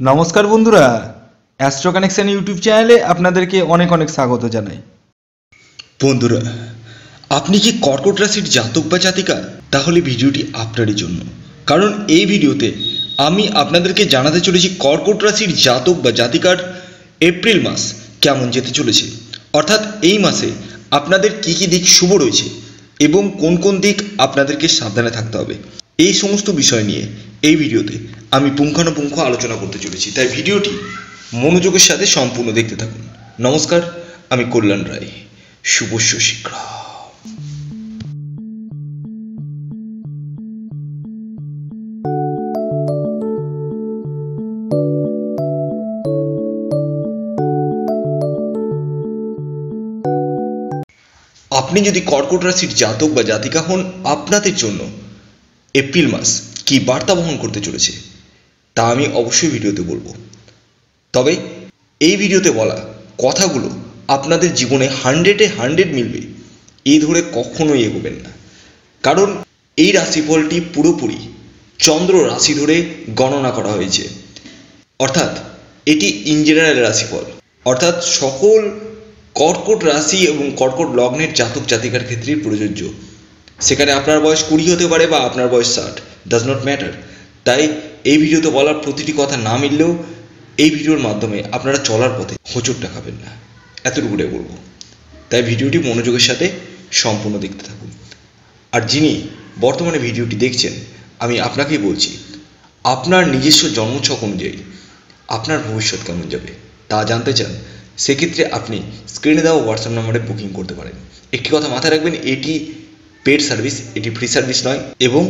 নমস্কার বন্ধুরা astro connection YouTube চ্যানেলে আপনাদেরকে অনেক অনেক স্বাগত জানাই। বন্ধুরা, আপনি কি কর্কট রাশির জাতক বা জাতিকা? তাহলে ভিডিওটি আপনারই জন্য। কারণ এই ভিডিওতে আমি আপনাদেরকে জানাতে চলেছি কর্কট রাশির জাতক বা জাতিকার এপ্রিল মাস কেমন যেতে চলেছে। অর্থাৎ এই মাসে আপনাদের কি কি দিক শুভ রয়েছে এবং কোন কোন দিক আপনাদেরকে সাবধানে থাকতে হবে। এই সমস্ত বিষয় নিয়ে এই ভিডিওতে আমি পুঙ্খানুপুঙ্খ আলোচনা করতে চলেছি। তাই ভিডিওটি মনোযোগের সাথে সম্পূর্ণ দেখতে থাকুন। নমস্কার, আমি কল্যাণ রায়। শুভস্য শীঘ্র আপনি যদি কর্কট রাশির জাতক বা জাতিকা হন, আপনাদের জন্য এপ্রিল মাস কি বার্তা বহন করতে চলেছে, তা আমি অবশ্যই ভিডিওতে বলব। তবে এই ভিডিওতে বলা কথাগুলো আপনাদের জীবনে হান্ড্রেডে হান্ড্রেড মিলবে এই ধরে কখনোই এগোবেন না। কারণ এই রাশিফলটি পুরোপুরি চন্দ্র রাশি ধরে গণনা করা হয়েছে। অর্থাৎ এটি ইন জেনারেল রাশিফল। অর্থাৎ সকল কর্কট রাশি এবং কর্কট লগ্নের জাতক জাতিকার ক্ষেত্রেই প্রযোজ্য। সেখানে আপনার বয়স কুড়ি হতে পারে বা আপনার বয়স ষাট। ডাজ নট ম্যাটার তাই এই ভিডিওতে বলার প্রতিটি কথা না মিললেও এই ভিডিওর মাধ্যমে আপনারা চলার পথে হোঁচটটা খাবেন না। এতটুকুটাই বলব। তাই ভিডিওটি মনোযোগের সাথে সম্পূর্ণ দেখতে থাকুন। আর যিনি বর্তমানে ভিডিওটি দেখছেন, আমি আপনাকেই বলছি, আপনার নিজস্ব জন্মছক অনুযায়ী আপনার ভবিষ্যৎ কেমন যাবে তা জানতে চান, সেক্ষেত্রে আপনি স্ক্রিনে দেওয়া হোয়াটসঅ্যাপ নম্বরে বুকিং করতে পারেন। একটি কথা মাথায় রাখবেন, এটি পেড সার্ভিস এটি ফ্রি সার্ভিস নয়, এবং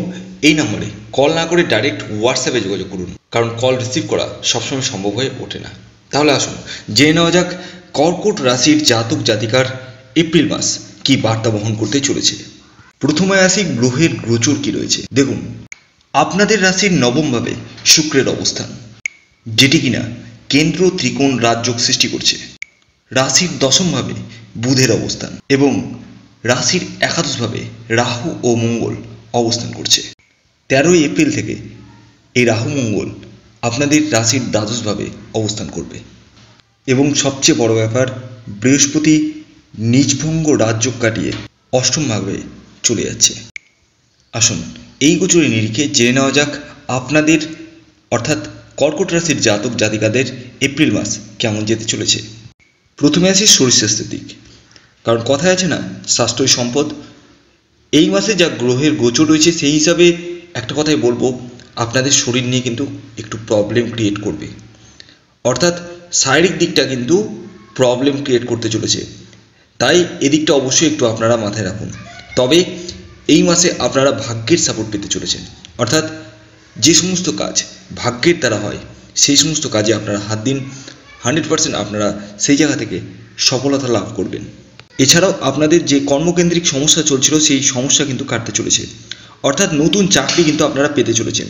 এই নম্বরে কল না করে ডাইরেক্ট হোয়াটসঅ্যাপে যোগাযোগ করুন, কারণ কল রিসিভ করা সবসময় সম্ভব হয়ে ওঠে না। তাহলে আসুন, জেনে নেওয়া যাক কর্কট রাশির জাতক জাতিকার এপ্রিল মাস কি বার্তা বহন করতে চলেছে। প্রথমে আসি গ্রহের গোচর কি রয়েছে। দেখুন, আপনাদের রাশির নবমভাবে শুক্রের অবস্থান, যেটি কিনা কেন্দ্র ত্রিকোণ রাজযোগ সৃষ্টি করছে। রাশির দশমভাবে বুধের অবস্থান, এবং রাশির একাদশভাবে রাহু ও মঙ্গল অবস্থান করছে। তেরোই এপ্রিল থেকে এই রাহু মঙ্গল আপনাদের রাশির দ্বাদশভাবে অবস্থান করবে। এবং সবচেয়ে বড় ব্যাপার, বৃহস্পতি নিজভঙ্গ রাজ্য কাটিয়ে অষ্টম ভাবে চলে যাচ্ছে। আসুন, এই গোচরে নিরিখে জেনে নেওয়া যাক আপনাদের, অর্থাৎ কর্কট রাশির জাতক জাতিকাদের এপ্রিল মাস কেমন যেতে চলেছে। প্রথমে আসি শরীর স্বাস্থ্যের দিক। কারণ কথায় আছে না স্বাস্থ্যই সম্পদ। এই মাসে যা গ্রহের গোচর রয়েছে সেই হিসাবে একটা কথাই বলব, আপনাদের শরীর নিয়ে কিন্তু একটু প্রবলেম ক্রিয়েট করবে। অর্থাৎ শারীরিক দিকটা কিন্তু প্রবলেম ক্রিয়েট করতে চলেছে। তাই এদিকটা অবশ্যই একটু আপনারা মাথায় রাখুন। তবে এই মাসে আপনারা ভাগ্যের সাপোর্ট পেতে চলেছেন। অর্থাৎ যে সমস্ত কাজ ভাগ্যের দ্বারা হয়, সেই সমস্ত কাজে আপনারা হাত দিন। হান্ড্রেড পার্সেন্ট আপনারা সেই জায়গা থেকে সফলতা লাভ করবেন। এছাড়াও আপনাদের যে কর্মকেন্দ্রিক সমস্যা চলছিল, সেই সমস্যা কিন্তু কাটতে চলেছে। অর্থাৎ নতুন চাকরি কিন্তু আপনারা পেতে চলেছেন।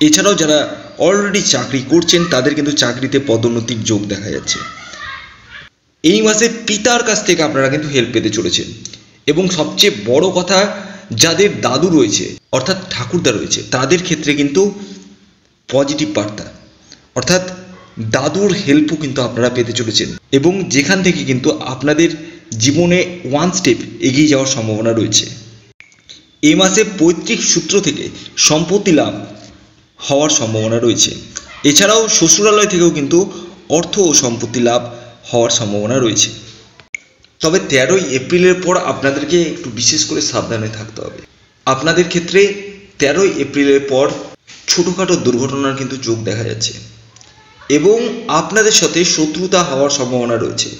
এছাড়াও যারা অলরেডি চাকরি করছেন, তাদের কিন্তু চাকরিতে পদোন্নতির যোগ দেখা যাচ্ছে। এই মাসে পিতার কাছ থেকে আপনারা কিন্তু হেল্প পেতে চলেছেন। এবং সবচেয়ে বড় কথা, যাদের দাদু রয়েছে, অর্থাৎ ঠাকুরদা রয়েছে, তাদের ক্ষেত্রে কিন্তু পজিটিভ বার্তা। অর্থাৎ দাদুর হেল্পও কিন্তু আপনারা পেতে চলেছেন। এবং যেখান থেকে কিন্তু আপনাদের জীবনে ওয়ান স্টেপ এগিয়ে যাওয়ার সম্ভাবনা রয়েছে। এ মাসে পৈতৃক সূত্র থেকে সম্পত্তি লাভ হওয়ার সম্ভাবনা রয়েছে। এছাড়াও শ্বশুরালয় থেকেও কিন্তু অর্থ ও সম্পত্তি লাভ হওয়ার সম্ভাবনা রয়েছে। তবে তেরোই এপ্রিলের পর আপনাদেরকে একটু বিশেষ করে সাবধানে থাকতে হবে। আপনাদের ক্ষেত্রে তেরোই এপ্রিলের পর ছোটোখাটো দুর্ঘটনার কিন্তু যোগ দেখা যাচ্ছে। এবং আপনাদের সাথে শত্রুতা হওয়ার সম্ভাবনা রয়েছে।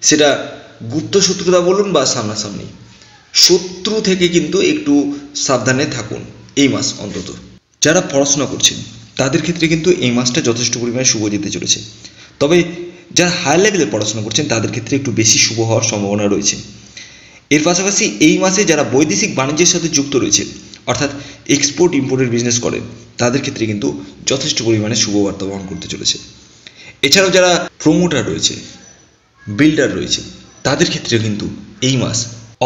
সেটা গুপ্ত শত্রুতা বলুন বা সামনাসামনি, শত্রু থেকে কিন্তু একটু সাবধানে থাকুন এই মাস অন্তত। যারা পড়াশোনা করছেন, তাদের ক্ষেত্রে কিন্তু এই মাসটা যথেষ্ট পরিমাণে শুভ যেতে চলেছে। তবে যারা হাই লেভেলে পড়াশোনা করছেন, তাদের ক্ষেত্রে একটু বেশি শুভ হওয়ার সম্ভাবনা রয়েছে। এর পাশাপাশি এই মাসে যারা বৈদেশিক বাণিজ্যের সাথে যুক্ত রয়েছে, অর্থাৎ এক্সপোর্ট ইম্পোর্টের বিজনেস করেন তাদের ক্ষেত্রে কিন্তু যথেষ্ট পরিমাণে শুভ বার্তা বহন করতে চলেছে। এছাড়াও যারা প্রমোটার রয়েছে বিল্ডার রয়েছে তাদের ক্ষেত্রে কিন্তু এই মাস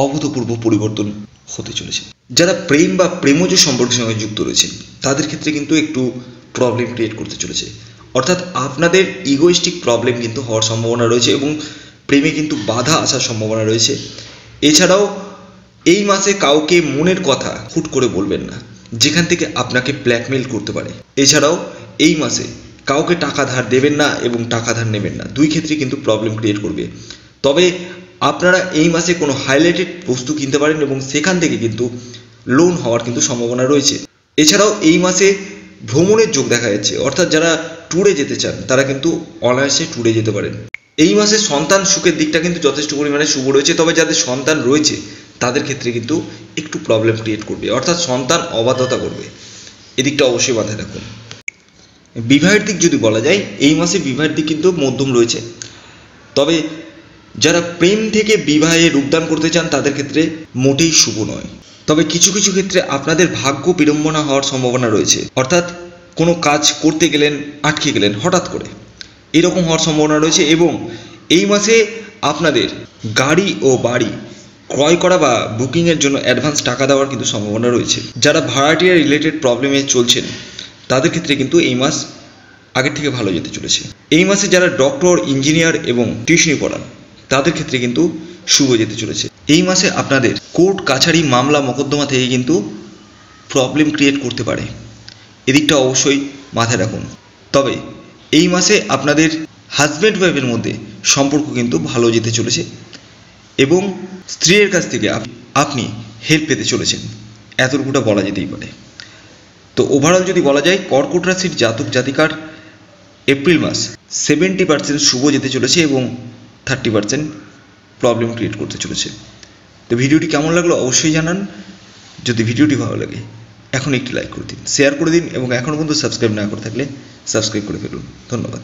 অভূতপূর্ব পরিবর্তন হতে চলেছে। যারা প্রেম বা প্রেমজ সম্পর্কের সঙ্গে যুক্ত রয়েছেন, তাদের ক্ষেত্রে কিন্তু একটু প্রবলেম ক্রিয়েট করতে চলেছে। অর্থাৎ আপনাদের ইগোইস্টিক প্রবলেম কিন্তু হওয়ার সম্ভাবনা রয়েছে এবং প্রেমে কিন্তু বাধা আসার সম্ভাবনা রয়েছে। এছাড়াও এই মাসে কাউকে মনের কথা হুট করে বলবেন না, যেখান থেকে আপনাকে ব্ল্যাকমেল করতে পারে। এছাড়াও এই মাসে কাউকে টাকা ধার দেবেন না এবং টাকা ধার নেবেন না। দুই ক্ষেত্রে কিন্তু প্রবলেম ক্রিয়েট করবে। তবে আপনারা এই মাসে কোনো হাইলাইটেড বস্তু কিনতে পারেন এবং সেখান থেকে কিন্তু লোন হওয়ার কিন্তু সম্ভাবনা রয়েছে। এছাড়াও এই মাসে ভ্রমণের যোগ দেখা যাচ্ছে। অর্থাৎ যারা ট্যুরে যেতে চান, তারা কিন্তু অনায়াসে ট্যুরে যেতে পারেন। এই মাসে সন্তান সুখের দিকটা কিন্তু যথেষ্ট পরিমাণে শুভ রয়েছে, তবে যাদের সন্তান রয়েছে, তাদের ক্ষেত্রে কিন্তু একটু প্রবলেম ক্রিয়েট করবে। অর্থাৎ সন্তান অবাধ্যতা করবে। এদিকটা অবশ্যই মাথায় রাখুন বিবাহের দিক যদি বলা যায়, এই মাসে বিবাহের দিক কিন্তু মধ্যম রয়েছে। তবে যারা প্রেম থেকে বিবাহে রূপদান করতে চান, তাদের ক্ষেত্রে মোটেই শুভ নয়। তবে কিছু কিছু ক্ষেত্রে আপনাদের ভাগ্য বিড়ম্বনা হওয়ার সম্ভাবনা রয়েছে। অর্থাৎ কোনো কাজ করতে গেলেন, আটকে গেলেন, হঠাৎ করে। এরকম হওয়ার সম্ভাবনা রয়েছে এবং এই মাসে আপনাদের গাড়ি ও বাড়ি ক্রয় করা বা বুকিংয়ের জন্য অ্যাডভান্স টাকা দেওয়ার কিন্তু সম্ভাবনা রয়েছে। যারা ভাড়াটিয়া রিলেটেড প্রবলেমে চলছেন, তাদের ক্ষেত্রে কিন্তু এই মাস আগের থেকে ভালো যেতে চলেছে। এই মাসে যারা ডক্টর, ইঞ্জিনিয়ার এবং টিউশনি পড়ান তাদের ক্ষেত্রে কিন্তু শুভ যেতে চলেছে। এই মাসে আপনাদের কোর্ট, কাছারি মামলা, মোকদ্দমা থেকে কিন্তু প্রবলেম ক্রিয়েট করতে পারে। এদিকটা অবশ্যই মাথায় রাখুন। তবে এই মাসে আপনাদের হাজব্যান্ড ওয়াইফের মধ্যে সম্পর্ক কিন্তু ভালো যেতে চলেছে এবং স্ত্রীর কাছ থেকে আপনি হেল্প পেতে চলেছেন। এতটুকুটা বলা যেতেই পারে। তো ওভারঅল যদি বলা যায়, কর্কট রাশির জাতক জাতিকার এপ্রিল মাস সেভেন্টি পার্সেন্ট শুভ যেতে চলেছে এবং থার্টি পার্সেন্ট প্রবলেম ক্রিয়েট করতে চলেছে। তো ভিডিওটি কেমন লাগল অবশ্যই জানান। যদি ভিডিওটি ভালো লাগে এখন একটি লাইক করে দিন শেয়ার করে দিন এবং এখনও পর্যন্ত সাবস্ক্রাইব না করে থাকলে সাবস্ক্রাইব করে ফেলুন। ধন্যবাদ।